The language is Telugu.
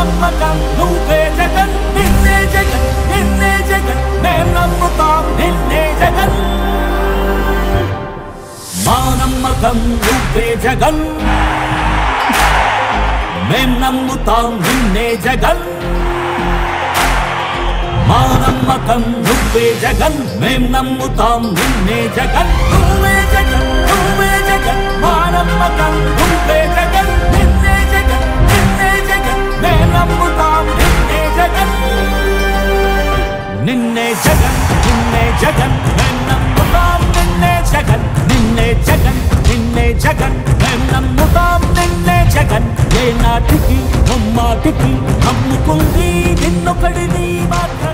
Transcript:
నమ్మటం నువ్వే జగన్ నిన్నే జగన్ నిన్నే జగన్. మేం నమ్ముతాం నిన్నే జగన్. మా నమ్మకం నువ్వే జగన్. మేం నమ్ముతాం నిన్నే జగన్. మా నమ్మకం నువ్వే జగన్. మేం జగన్ మేం నమ్ముతాం నిన్నే జగన్ నిన్నే జగన్ నిన్నే జగన్ మేం నమ్ముతాం నిన్నే జగన్. ఏ నాటికి నమ్మాటికి నమ్ముకుంది నిన్నొకడిని మాత్రం.